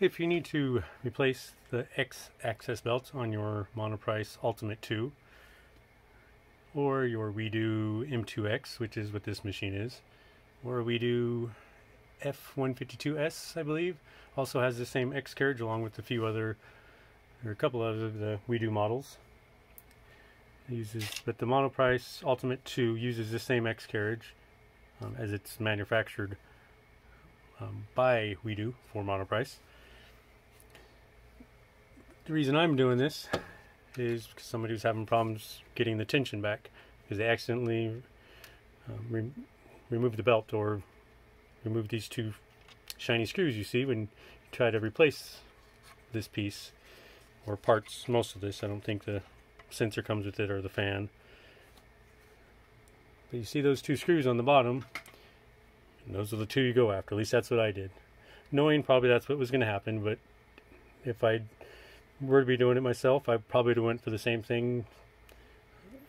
If you need to replace the X axis belt on your Monoprice Ultimate 2 or your WEEDO M2X, which is what this machine is, or WEEDO F152S, I believe, also has the same X carriage along with a few other, or a couple of the WEEDO models. It uses, but the Monoprice Ultimate 2 uses the same X carriage um, as it's manufactured um, by WEEDO for Monoprice. The reason I'm doing this is because somebody was having problems getting the tension back because they accidentally um, re removed the belt or removed these two shiny screws you see when you try to replace this piece or parts most of this. I don't think the sensor comes with it or the fan. But you see those two screws on the bottom? And those are the two you go after. At least that's what I did. Knowing probably that's what was going to happen but if I were to be doing it myself I probably would have went for the same thing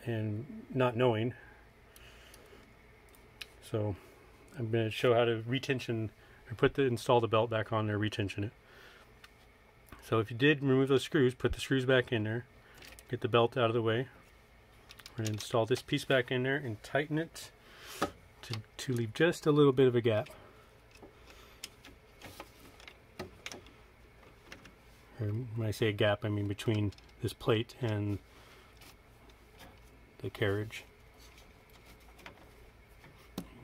and not knowing. So I'm going to show how to retension or put the install the belt back on there retension it. So if you did remove those screws put the screws back in there get the belt out of the way. We're going to install this piece back in there and tighten it to, to leave just a little bit of a gap when I say a gap I mean between this plate and the carriage.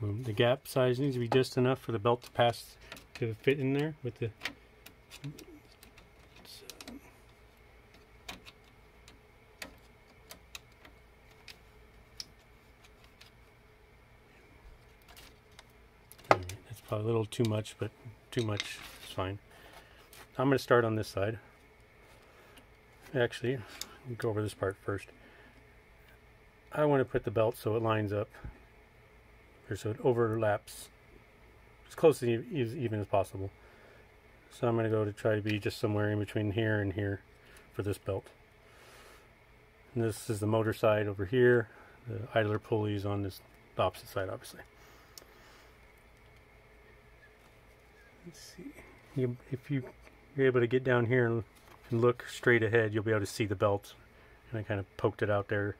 Um, the gap size needs to be just enough for the belt to pass to fit in there with the probably a little too much but too much is fine I'm going to start on this side actually go over this part first I want to put the belt so it lines up or so it overlaps as close as even as possible. So I'm going to go to try to be just somewhere in between here and here for this belt. And this is the motor side over here. The idler pulleys on this opposite side, obviously. Let's see. If you, you're able to get down here and, and look straight ahead, you'll be able to see the belt. And I kind of poked it out there.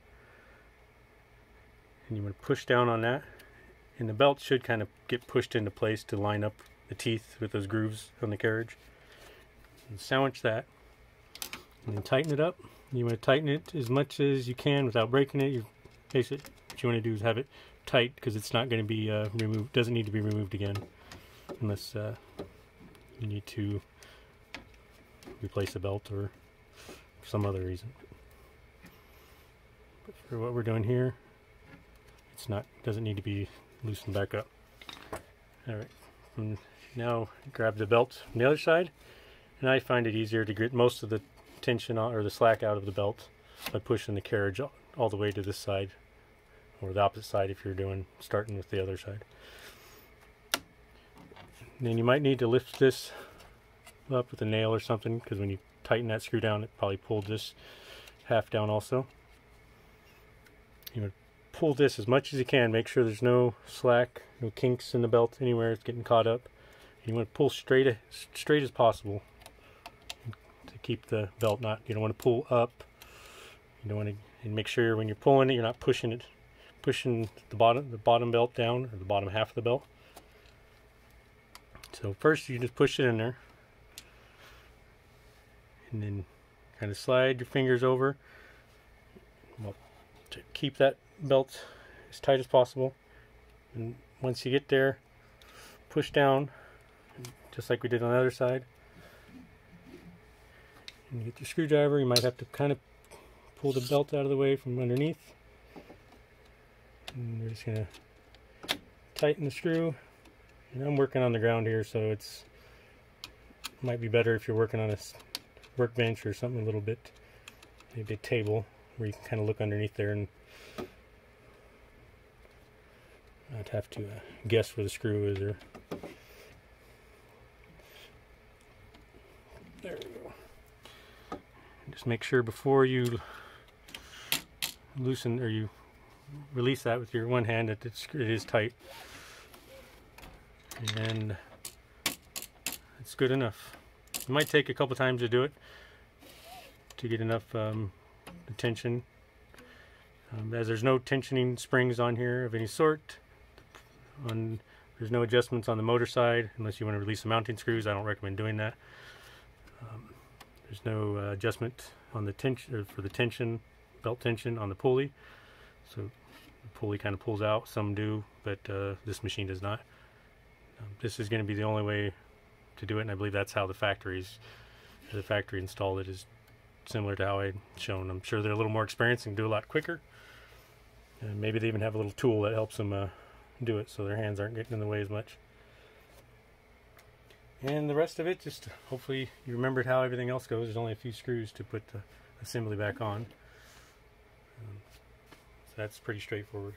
And you want to push down on that and the belt should kind of get pushed into place to line up the teeth with those grooves on the carriage. And sandwich that and then tighten it up. You want to tighten it as much as you can without breaking it. You basically what you want to do is have it tight because it's not going to be uh, removed. Doesn't need to be removed again unless uh, you need to replace the belt or some other reason. But for what we're doing here, it's not doesn't need to be loosened back up. Alright, now grab the belt from the other side, and I find it easier to get most of the tension or the slack out of the belt by pushing the carriage all the way to this side, or the opposite side if you're doing starting with the other side. And then you might need to lift this up with a nail or something, because when you tighten that screw down, it probably pulled this half down also. You would pull this as much as you can. Make sure there's no slack, no kinks in the belt anywhere it's getting caught up. You want to pull straight straight as possible to keep the belt not. You don't want to pull up. You don't want to and make sure when you're pulling it, you're not pushing it, pushing the bottom the bottom belt down or the bottom half of the belt. So first you just push it in there, and then kind of slide your fingers over. Well, to keep that belt as tight as possible. And once you get there, push down, just like we did on the other side. And you get your screwdriver, you might have to kind of pull the belt out of the way from underneath. And we're just to tighten the screw. And I'm working on the ground here, so it's might be better if you're working on a workbench or something a little bit, maybe a table where you can kind of look underneath there and I'd have to uh, guess where the screw is there. There we go. Just make sure before you loosen or you release that with your one hand that it's, it is tight. And it's good enough. It might take a couple times to do it to get enough um, tension. Um, as there's no tensioning springs on here of any sort, on there's no adjustments on the motor side unless you want to release the mounting screws. I don't recommend doing that. Um, there's no uh, adjustment on the tension for the tension belt tension on the pulley. So the pulley kind of pulls out. Some do, but uh, this machine does not. Um, this is going to be the only way to do it, and I believe that's how the factories, the factory installed it is similar to how I shown. I'm sure they're a little more experienced and do a lot quicker. And maybe they even have a little tool that helps them uh, do it so their hands aren't getting in the way as much. And the rest of it, just hopefully you remembered how everything else goes. There's only a few screws to put the assembly back on. Um, so that's pretty straightforward.